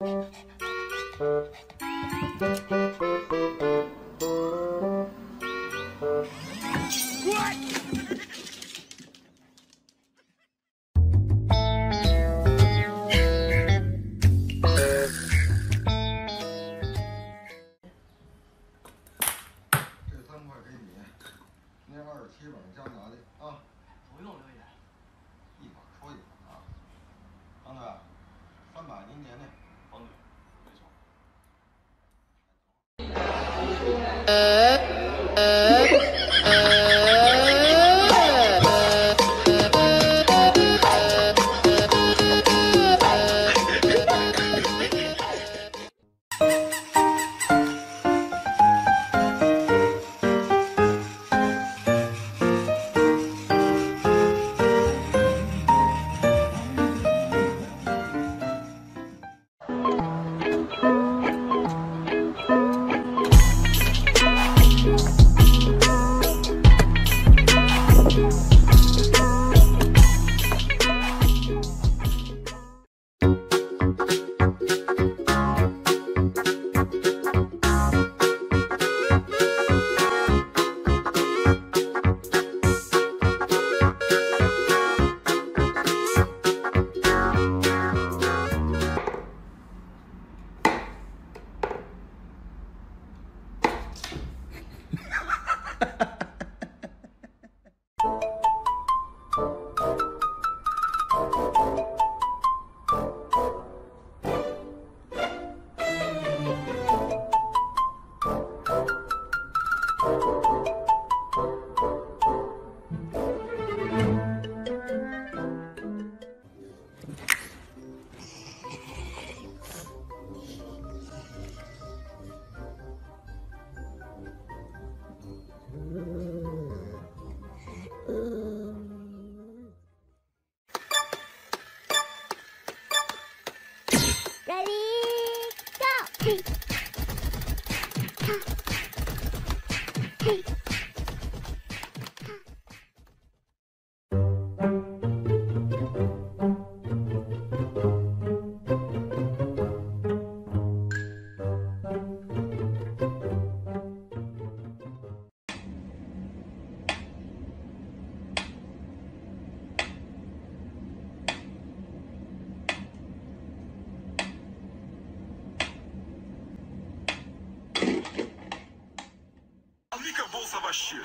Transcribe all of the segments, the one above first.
这 Uh... Bolsa Bashir.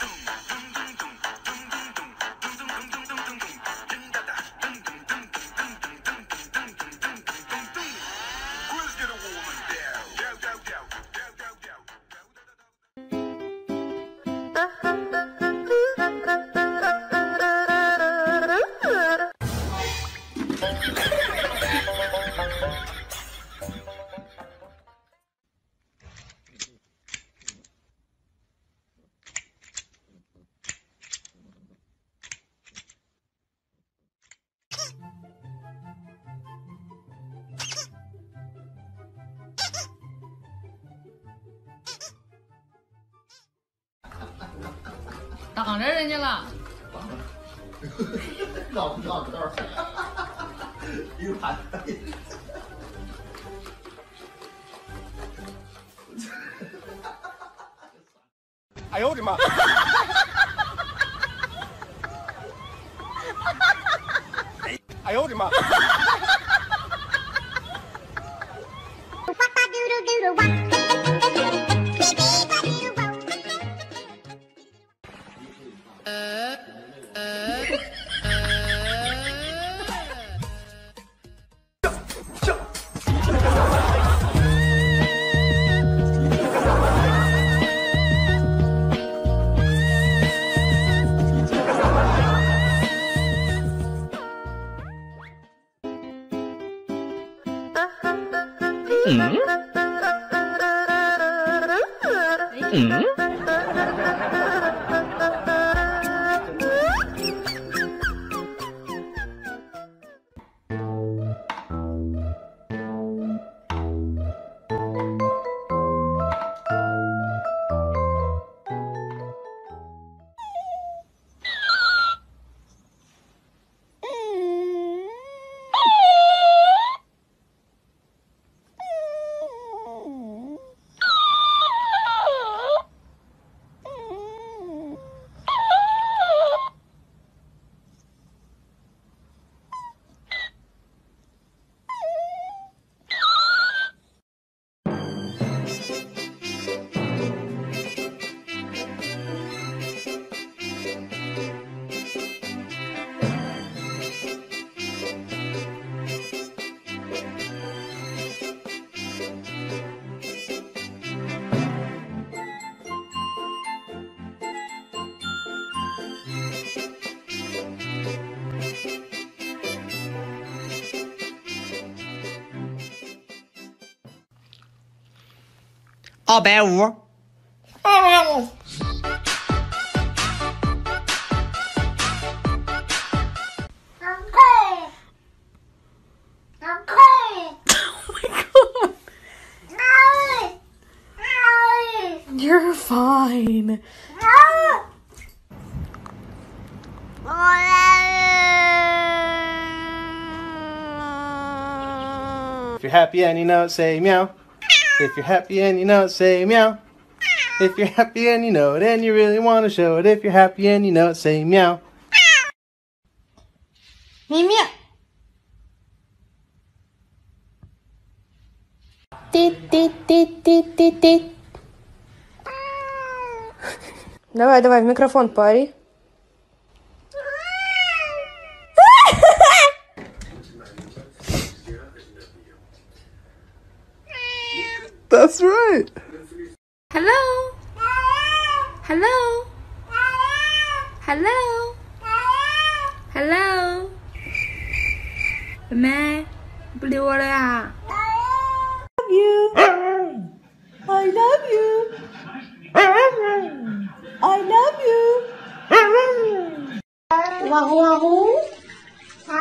挡着人家了。绕绕这儿，一个盘。哎呦我的妈！哎呦我的妈！奥白无。You're fine. If you're happy and you know it, say meow. If you're happy and you know it, say meow. If you're happy and you know it and you really want to show it, if you're happy and you know it, say meow. Meow meow. Давай, давай, в микрофон пари. That's right. Hello. Hello. Hello. Hello. 妹妹，不理我了呀？I love you. I love you. 哇呼哇呼。哇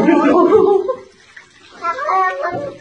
呼哇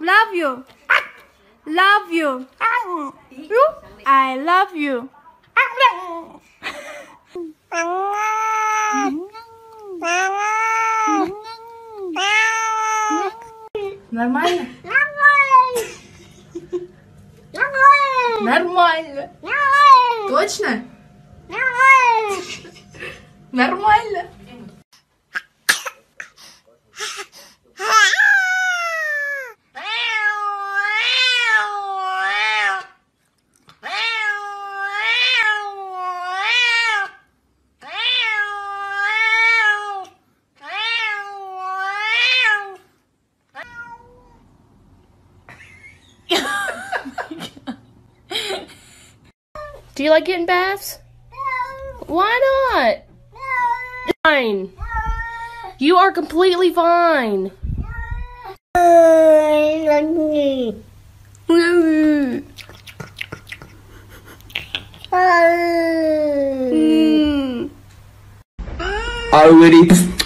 Love you. Love you. You? I love you. Нормально? Нормально. Точно? Нормально. Do you like getting baths? No. Why not? Fine. You are completely fine. Mm-hmm. Mm. Are you ready?